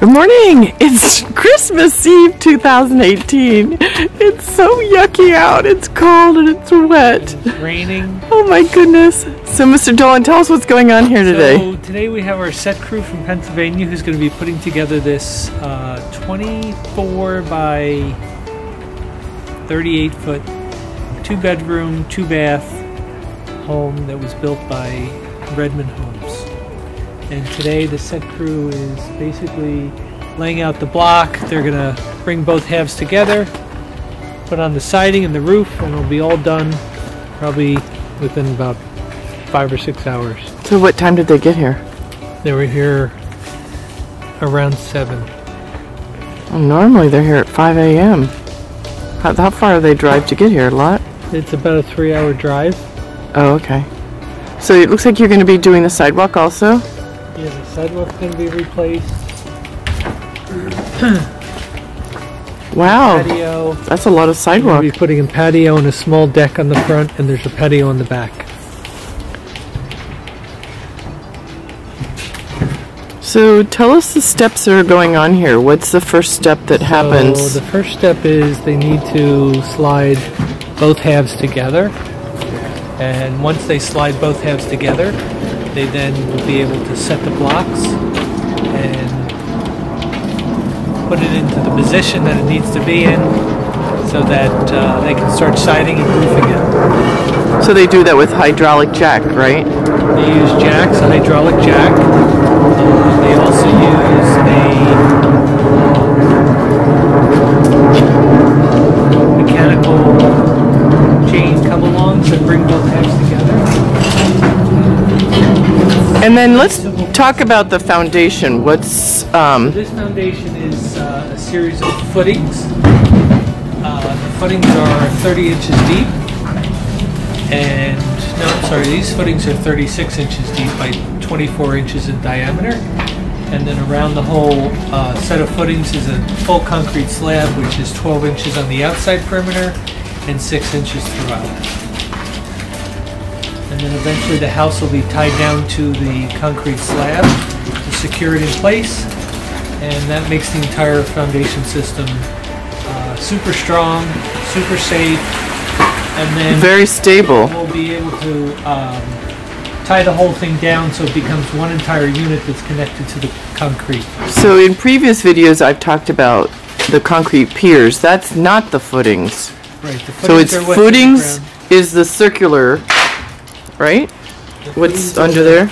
Good morning. It's Christmas Eve 2018. It's so yucky out. It's cold and it's wet. It's raining. Oh my goodness. So, Mr. Dolan, tell us what's going on here today. So today we have our set crew from Pennsylvania who's going to be putting together this uh, 24 by 38 foot, two bedroom, two bath home that was built by Redman Homes. And today the set crew is basically laying out the block. They're going to bring both halves together, put on the siding and the roof, and it'll be all done probably within about five or six hours. So, what time did they get here? They were here around 7. Well, normally they're here at 5 a.m. How, how far do they drive to get here? A lot? It's about a three hour drive. Oh, okay. So, it looks like you're going to be doing the sidewalk also? Yeah, the sidewalk's going to be replaced. Wow. Patio. That's a lot of We'll sidewalk. be putting a patio and a small deck on the front, and there's a patio on the back. So, tell us the steps that are going on here. What's the first step that happens? So the first step is they need to slide both halves together. And once they slide both halves together, they then will be able to set the blocks and put it into the position that it needs to be in so that uh, they can start siding and roofing it. So, they do that with hydraulic jack, right? They use jacks, a hydraulic jack. Uh, they also use a mechanical chain come along to bring both And then let's talk about the foundation. What's um This foundation is uh, a series of footings. Uh, the footings are 30 inches deep. And, no, I'm sorry, these footings are 36 inches deep by 24 inches in diameter. And then around the whole uh, set of footings is a full concrete slab, which is 12 inches on the outside perimeter and 6 inches throughout. And then eventually the house will be tied down to the concrete slab to secure it in place. And that makes the entire foundation system uh, super strong, super safe, and then very stable? we'll be able to um, tie the whole thing down so it becomes one entire unit that's connected to the concrete. So in previous videos I've talked about the concrete piers. That's not the footings. Right. The So it's footings are what's the is the circular, right? What's under there?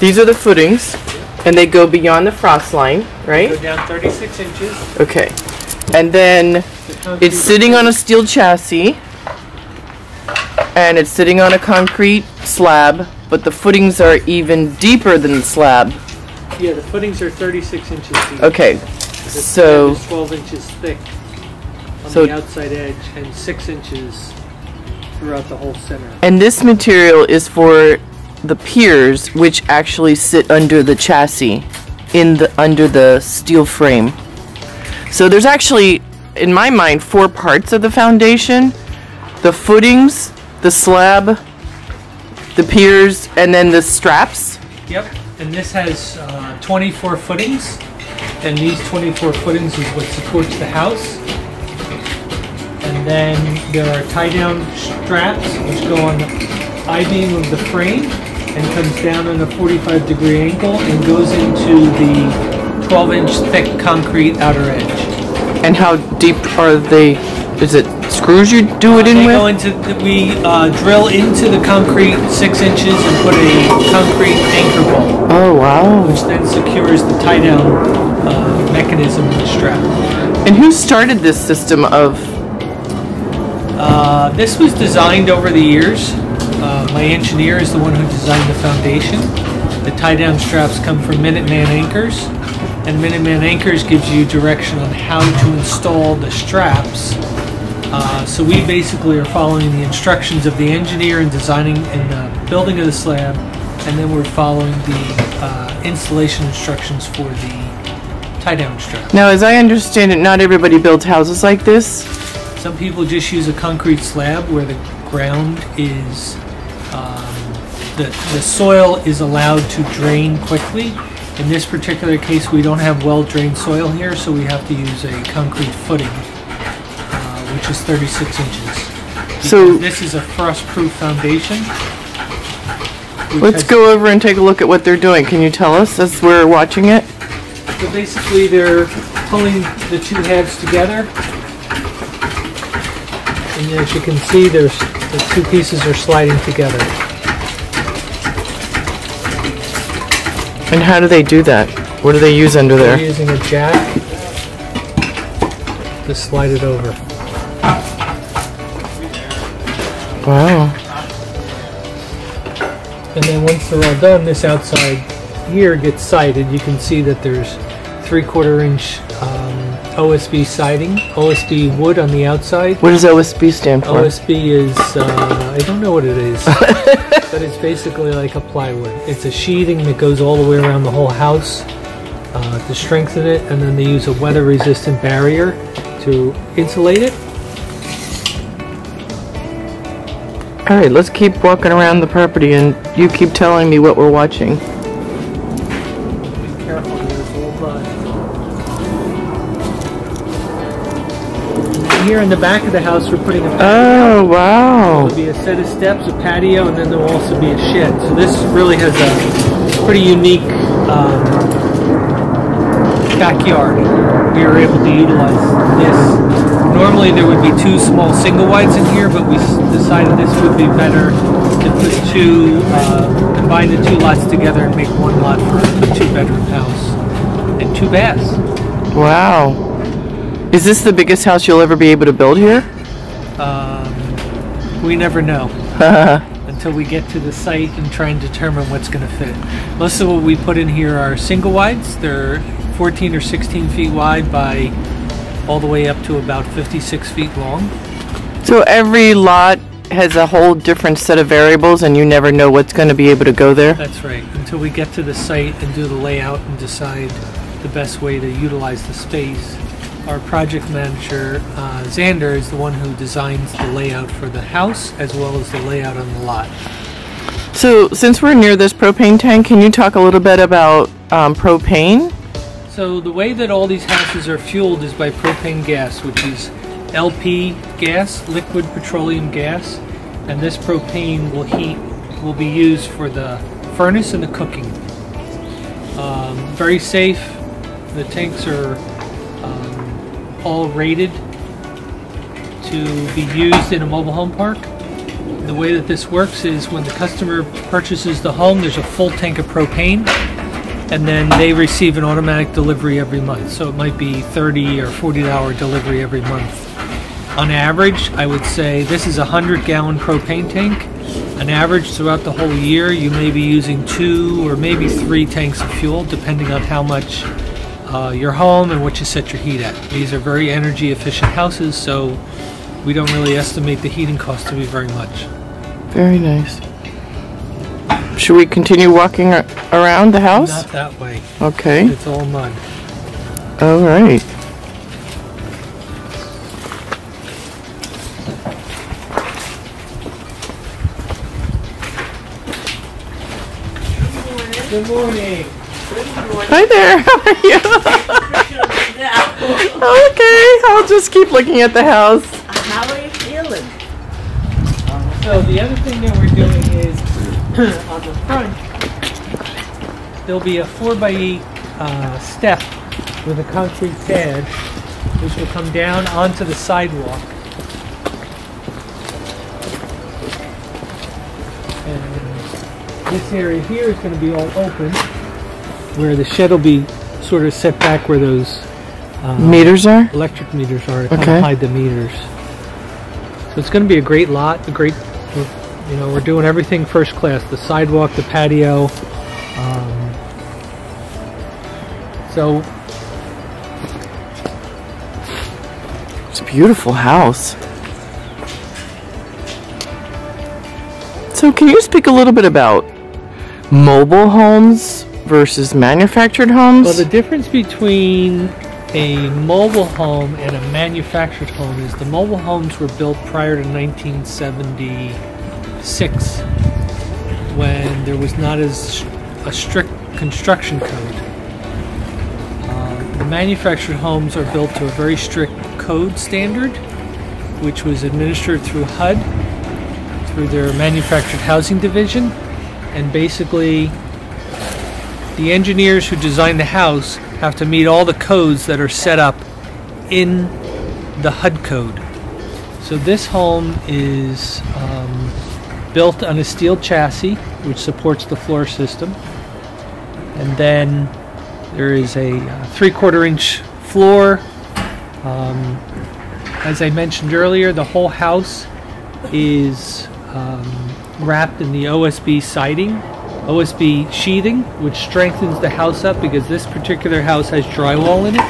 These are the footings and they go beyond the frost line, right? Go down 36 inches. Okay. And then It's sitting on a steel chassis and it's sitting on a concrete slab, but the footings are even deeper than the slab. Yeah, the footings are 36 inches deep. Okay, The so- 12 inches thick on So- the outside edge and 6 inches throughout the whole center. and this material is for the piers which actually sit under the chassis in the under the steel frame. So there's actually in my mind four parts of the foundation. The footings, the slab, the piers, and then the straps. Yep, and this has uh, 24 footings, and these 24 footings is what supports the house. And then there are tie-down straps which go on the I-beam of the frame and comes down on a 45 degree angle and goes into the 12 inch thick concrete outer edge. And how deep are they? Is it screws you do it in they with? go into, we uh, drill into the concrete six inches and put a concrete anchor bolt. oh wow! which then secures the tie down uh, mechanism in the strap. And who started this system of? Uh, this was designed over the years. Uh, my engineer is the one who designed the foundation. The tie down straps come from Minuteman Anchors, and Minuteman Anchors gives you direction on how to install the straps. Uh, so we basically are following the instructions of the engineer in designing and the building of the slab, and then we're following the uh, installation instructions for the tie down strap. Now, as I understand it, not everybody builds houses like this. Some people just use a concrete slab where the ground is, um, the, the soil is allowed to drain quickly In this particular case, we don't have well-drained soil here, so we have to use a concrete footing, uh, which is 36 inches. So- Because this is a frost-proof foundation. Let's go over and take a look at what they're doing. Can you tell us as we're watching it? So basically, they're pulling the two halves together. And as you can see, there's the two pieces are sliding together. And how do they do that? What do they use under They're there? using a jack to slide it over. Wow. And then once they're all done, this outside here gets sided. You can see that there's three quarter inch um, OSB siding, OSB wood on the outside. What does OSB stand for? OSB is, uh, I don't know what it is, but it's basically like a plywood. It's a sheathing that goes all the way around the whole house uh, to strengthen it, and then they use a weather resistant barrier to insulate it. All right, let's keep walking around the property and you keep telling me what we're watching. Be careful, there's old mud. Here in the back of the house, we're putting a Oh, wow. There'll be a set of steps, a patio, and then there'll also be a shed. So this really has a pretty unique um, backyard. We were able to utilize this. Normally there would be two small single wides in here, but we decided this would be better to put two, uh, combine the two lots together and make one lot for a two-bedroom house and two baths. Wow. Is this the biggest house you'll ever be able to build here? Um, we never know. until we get to the site and try and determine what's going to fit. Most of what we put in here are single wides. They're 14 or 16 feet wide by all the way up to about 56 feet long. So every lot has a whole different set of variables and you never know what's going to be able to go there? That's right. Until we get to the site and do the layout and decide the best way to utilize the space. Our project manager, uh, Xander, is the one who designs the layout for the house as well as the layout on the lot. So since we're near this propane tank, can you talk a little bit about um, propane? So the way that all these houses are fueled is by propane gas, which is LP gas, liquid petroleum gas, and this propane will heat will be used for the furnace and the cooking. Um, very safe. The tanks are all rated to be used in a mobile home park. The way that this works is when the customer purchases the home, there's a full tank of propane and then they receive an automatic delivery every month. So it might be 30 or 40 hour delivery every month. On average, I would say this is a 100 gallon propane tank. On average, throughout the whole year, you may be using two or maybe three tanks of fuel, depending on how much uh, your home and what you set your heat at. These are very energy efficient houses, so we don't really estimate the heating cost to be very much. Very nice. Should we continue walking around the house? Not that way. Okay. It's all mud. All right. Good morning. Hi there. How are you? okay. I'll just keep looking at the house. How are you feeling? So the other thing that we're doing is on the front, there'll be a four by eight uh, step with a concrete pad, which will come down onto the sidewalk. And this area here is going to be all open, where the shed will be sort of set back where those uh, Meters are? electric meters are to kind Okay. of hide the meters. So it's going to be a great lot, a great, you know, we're doing everything first class. The sidewalk, the patio. Um, so It's a beautiful house. So, can you speak a little bit about mobile homes versus manufactured homes? Well, the difference between a mobile home and a manufactured home is the mobile homes were built prior to 1976 when there was not as a strict construction code. Uh, the manufactured homes are built to a very strict code standard, which was administered through HUD, through their manufactured housing division, and basically the engineers who design the house have to meet all the codes that are set up in the HUD code. So this home is um, built on a steel chassis which supports the floor system. And then there is a uh, three quarter inch floor. Um, as I mentioned earlier, the whole house is um, wrapped in the OSB siding, OSB sheathing, which strengthens the house up because this particular house has drywall in it.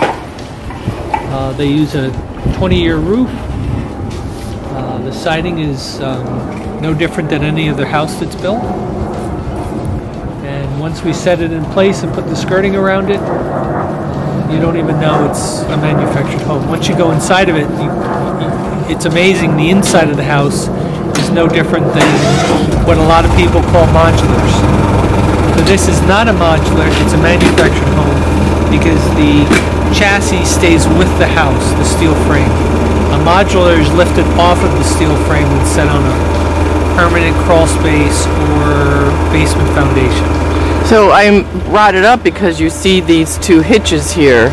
Uh, they use a 20 year roof. Uh, the siding is um, no different than any other house that's built. And once we set it in place and put the skirting around it, you don't even know it's a manufactured home. Once you go inside of it, you, it's amazing. The inside of the house is no different than what a lot of people call modulars. This is not a modular, it's a manufactured home because the chassis stays with the house, the steel frame. A modular is lifted off of the steel frame and set on a permanent crawl space or basement foundation. So I brought it up because you see these two hitches here,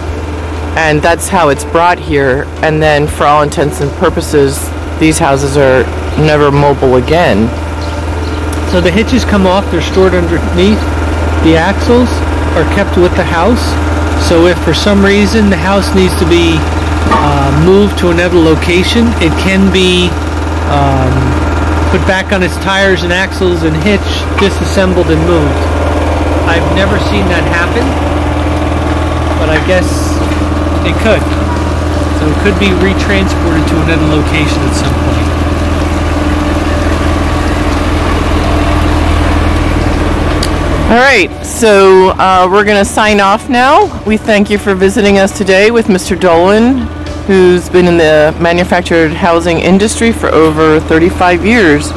and that's how it's brought here. And then, for all intents and purposes, these houses are never mobile again. So the hitches come off, they're stored underneath. The axles are kept with the house. So if for some reason the house needs to be uh, moved to another location, it can be um, put back on its tires and axles and hitch, disassembled and moved. I've never seen that happen, but I guess it could. So it could be retransported to another location at some point. All right, so uh, we're going to sign off now. We thank you for visiting us today with Mr. Dolan, who's been in the manufactured housing industry for over 35 years.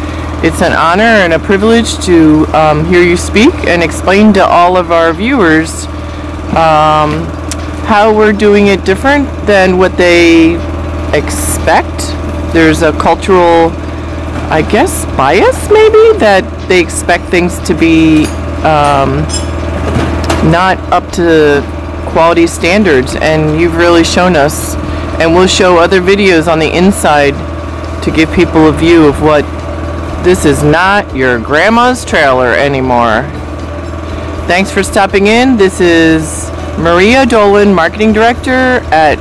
It's an honor and a privilege to um, hear you speak and explain to all of our viewers um, how we're doing it different than what they expect. There's a cultural, I guess, bias maybe that they expect things to be um, not up to quality standards, and you've really shown us. And we'll show other videos on the inside to give people a view of what this is not your grandma's trailer anymore. Thanks for stopping in. This is Maria Dolan, Marketing Director at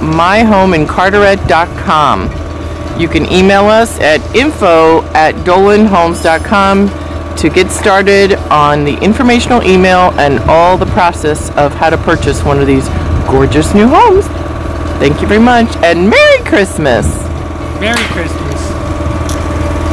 myhomeincarteret.com. You can email us at info at dolanhomes.com to get started on the informational email and all the process of how to purchase one of these gorgeous new homes. Thank you very much and Merry Christmas! Merry Christmas!